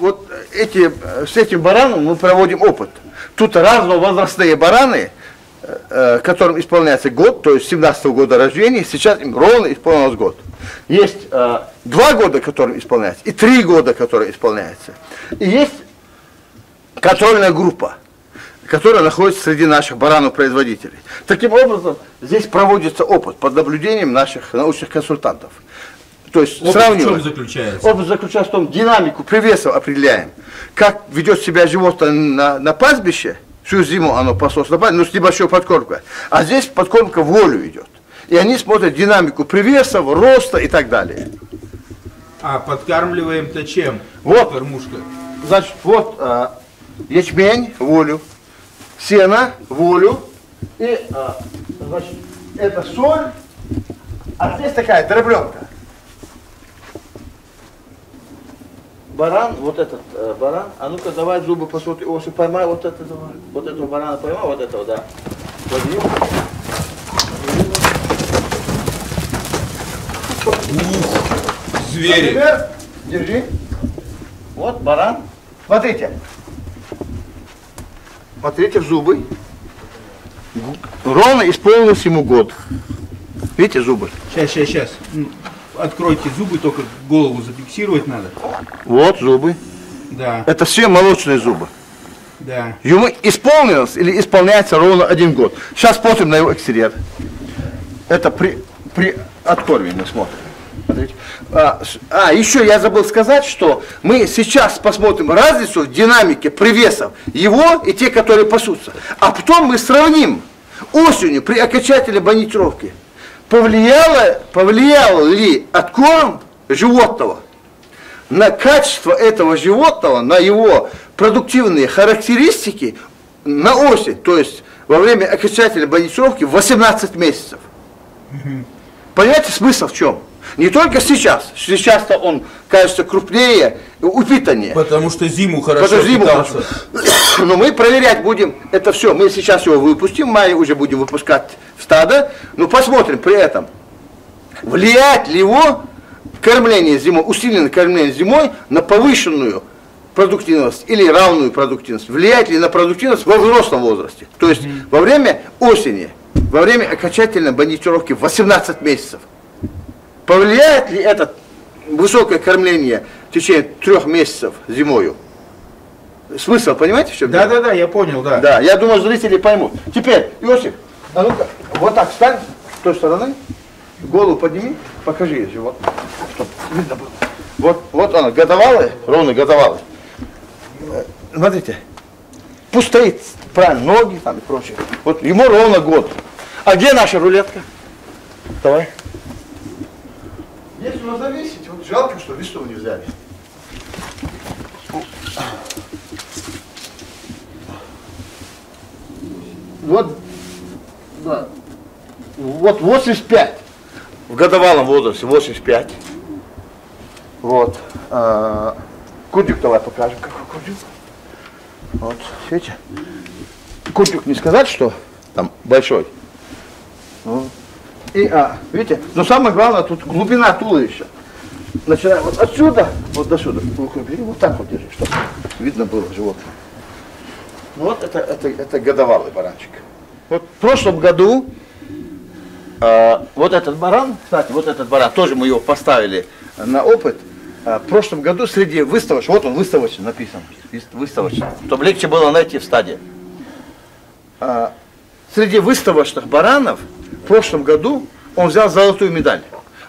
вот эти, с этим бараном мы проводим опыт. Тут разновозрастные бараны, э, которым исполняется год, то есть 17 -го года рождения, сейчас им ровно исполнилось год. Есть э, два года, которым исполняется, и три года, которые исполняются. И есть контрольная группа, которая находится среди наших баранов-производителей. Таким образом, здесь проводится опыт под наблюдением наших научных консультантов. То есть Опыт сравниваем. в чем заключается? Опыт заключается в том, динамику привесов определяем. Как ведет себя животное на, на пастбище, всю зиму оно пасось на пастбище, но с небольшой подкормкой. А здесь подкормка волю идет. И они смотрят динамику привесов, роста и так далее. А подкармливаем-то чем? Вот. Кормушка. Значит, вот а, ячмень, волю, сено, волю, и, а, значит, это соль, а здесь такая дробленка. Баран, вот этот э, баран, а ну-ка давай зубы посмотри, Оси, поймай вот это, давай. вот этого барана поймай, вот этого, да. Возьми. Звери. Например, держи. Вот баран. Смотрите. Смотрите в зубы. Ровно исполнился ему год. Видите зубы? Сейчас, сейчас, сейчас. Откройте зубы, только голову зафиксировать надо. Вот зубы. Да, Это все молочные зубы. да. Ему исполнилось или исполняется ровно один год. Сейчас смотрим на его экстерьер. Это при, при откорме мы смотрим. Смотрите. А, а, еще я забыл сказать, что мы сейчас посмотрим разницу в динамике привесов его и те, которые пасутся. А потом мы сравним осенью при окончательной бонитировке, повлияло, повлиял ли откорм животного на качество этого животного, на его продуктивные характеристики на осень, то есть во время окончательной бонитировки 18 месяцев. Понимаете, смысл в чем? Не только сейчас. Сейчас-то он кажется крупнее, упитаннее. Потому что зиму хорошо Потому что зиму питался. хорошо. Но мы проверять будем это все. Мы сейчас его выпустим, в мае уже будем выпускать в стадо. Но посмотрим при этом, влияет ли его кормление зимой, усиленное кормление зимой на повышенную продуктивность или равную продуктивность. Влияет ли на продуктивность во взрослом возрасте. То есть во время осени, во время окончательной бонитировки 18 месяцев. Повлияет ли это высокое кормление в течение трех месяцев зимою? Смысл, понимаете, в чем дело? Да, да, да, я понял, да. Да, я думаю, зрители поймут. Теперь, Иосиф, а ну-ка, вот так встань, с той стороны, голову подними, покажи животное, чтоб видно было. Вот, вот она, годовалая, ровно годовалая. Э, Смотрите, пусть стоит правильно, ноги там и прочее. Вот ему ровно год. А где наша рулетка? Давай. Если его завесить, вот жалко, что листов не взяли. Вот, да, вот 85 в годовалом возрасте, 85. Вот. А, кутик давай покажем, какой кутик. Вот, видите? Кутик не сказать, что там большой. Ну, И, а, видите, но самое главное тут глубина туловища. Начинаем вот отсюда, вот до сюда. Вот так вот держи, чтобы видно было животное. Ну Вот это, это, это годовалый баранчик. Вот в прошлом году а, вот этот баран, кстати, вот этот баран, тоже мы его поставили на опыт. А, в прошлом году среди выставочных, вот он выставочный написан, выс- выставочный, чтобы легче было найти в стадии. А, среди выставочных баранов в прошлом году он взял золотую медаль.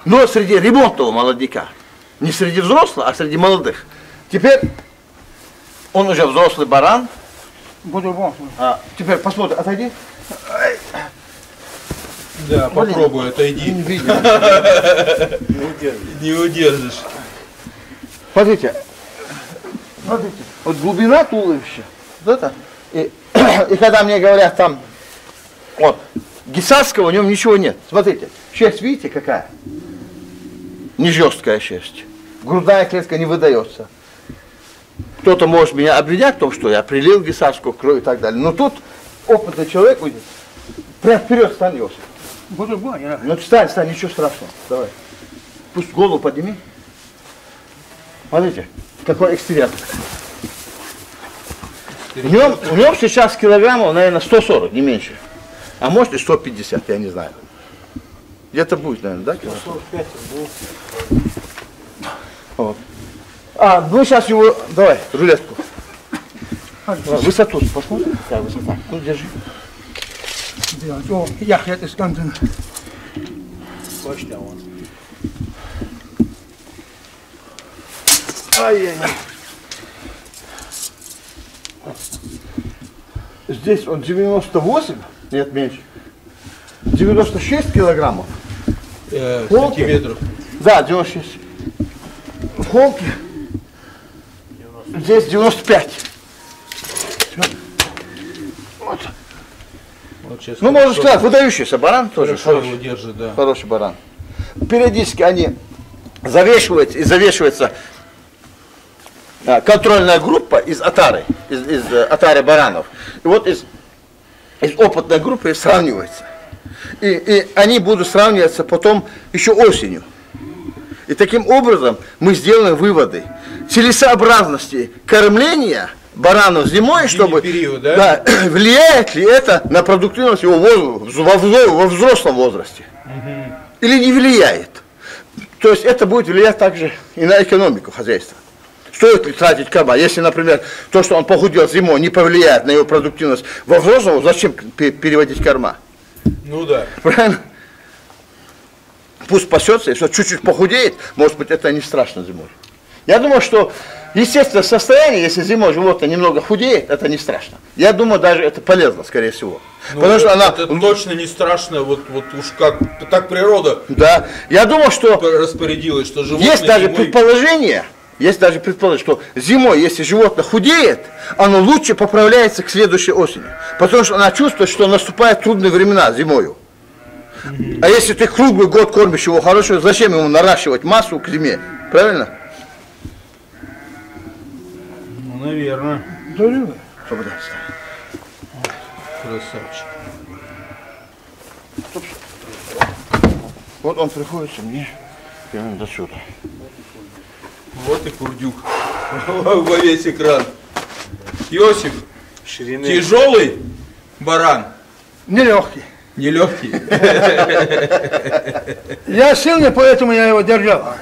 Но среди ремонтного молодняка, не среди взрослых, а среди молодых. Теперь он уже взрослый баран. А, теперь посмотрим, отойди. Да, попробуй, Не отойди. видно. Не удержишь. Смотрите, смотрите, вот глубина туловища, вот это, и, и когда мне говорят там, вот, гисарского в нем ничего нет. Смотрите, шерсть, видите, какая? Не жесткая шерсть. Грудная клетка не выдается. Кто-то может меня обвинять в том, что я прилил гисарскую кровь и так далее. Но тут опытный человек будет. Прям вперед встань, Иосиф. Ну встань, встань, ничего страшного. Давай. Пусть голову подними. Смотрите, какой экстерьер. В нем, в нем сейчас килограммов, наверное, 140, не меньше. А может и 150, я не знаю. Где-то будет, наверное, да? кило? 45 Вот. А, ну сейчас его, давай, рулетку. Высоту посмотрим. Да, высота. Ну, держи. делать. О, я это скандал. Бачите, а вон. Ай-яй-яй. Здесь он 98, нет, меньше. 96 килограммов. Э, Волки. сантиметров. Да, 96. В холке здесь 95. Всё. Вот. Вот сейчас Ну, можно сказать, выдающийся баран тоже. хорошо Хороший, держит, да. хороший баран. Периодически они завешиваются и завешивается а, контрольная группа из отары, из, из э, отары баранов. И вот из, из опытной группы сравнивается. И, и они будут сравниваться потом еще осенью. И таким образом мы сделаем выводы целесообразности кормления баранов зимой, чтобы период, да? влияет ли это на продуктивность его во, взро- во взрослом возрасте или не влияет. То есть это будет влиять также и на экономику хозяйства. Стоит ли тратить корма? Если, например, то, что он похудел зимой, не повлияет на его продуктивность во взрослом, зачем пе- переводить корма? Ну да. Правильно? Пусть пасется, если чуть-чуть похудеет, может быть, это не страшно зимой. Я думаю, что естественное состояние, если зимой животное немного худеет, это не страшно. Я думаю, даже это полезно, скорее всего. Ну, Потому что это, она... это точно не страшно, вот, вот уж как так природа Да. Я думаю, что распорядилась, что животные есть даже зимой- предположение, есть даже предположение, что зимой, если животное худеет, оно лучше поправляется к следующей осени. Потому что она чувствует, что наступают трудные времена зимою. А если ты круглый год кормишь его хорошо, зачем ему наращивать массу к зиме? Правильно? Наверное. Чтобы да, Красавчик. Вот он приходится мне прямо до сюда. Вот и курдюк. Во весь экран. Иосиф, тяжелый баран, Нелегкий. нелегкий. Я сильный, поэтому я его держал.